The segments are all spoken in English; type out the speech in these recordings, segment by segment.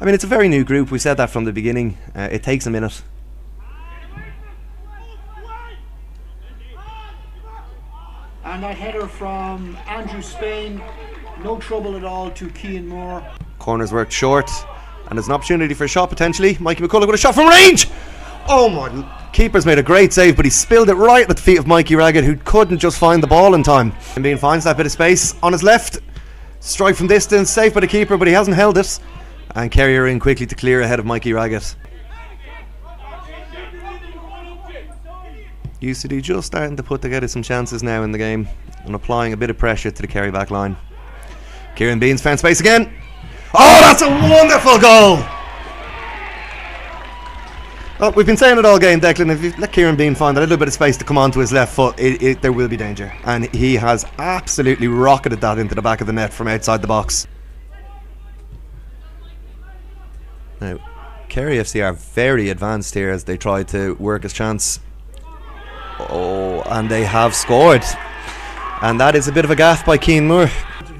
I mean, it's a very new group. We said that from the beginning. Uh, it takes a minute. And that header from Andrew Spain, no trouble at all to Kean Moore. Corners worked short, and there's an opportunity for a shot potentially. Mikey McCullough with a shot from range. Oh my! Keeper's made a great save, but he spilled it right at the feet of Mikey Raggett, who couldn't just find the ball in time. And Bean finds that bit of space on his left. Strike from distance, safe by the keeper, but he hasn't held it. And Kerry are in quickly to clear ahead of Mikey Raggett. UCD just starting to put together some chances now in the game and applying a bit of pressure to the Kerry back line. Kieran Beans found space again. Oh, that's a wonderful goal! Well, we've been saying it all game, Declan. If you let Kieran Bean find a little bit of space to come onto his left foot, it, it, there will be danger. And he has absolutely rocketed that into the back of the net from outside the box. Now, Kerry FC are very advanced here as they try to work his chance. Oh, and they have scored. And that is a bit of a gaff by Keane Moore.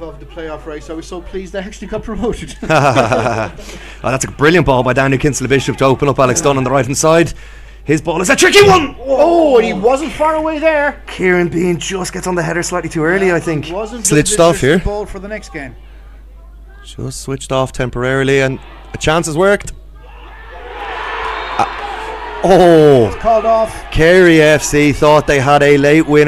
Of the playoff race, I was so pleased they actually got promoted. oh, that's a brilliant ball by Daniel Kinsella Bishop to open up Alex Dunn on the right hand side. His ball is a tricky one. oh, and he wasn't far away there. Kieran Bean just gets on the header slightly too early, I think. Wasn't Switched off here. Ball for the next game. Just switched off temporarily, and a chance has worked. Uh, oh, Called off. Kerry FC thought they had a late winner.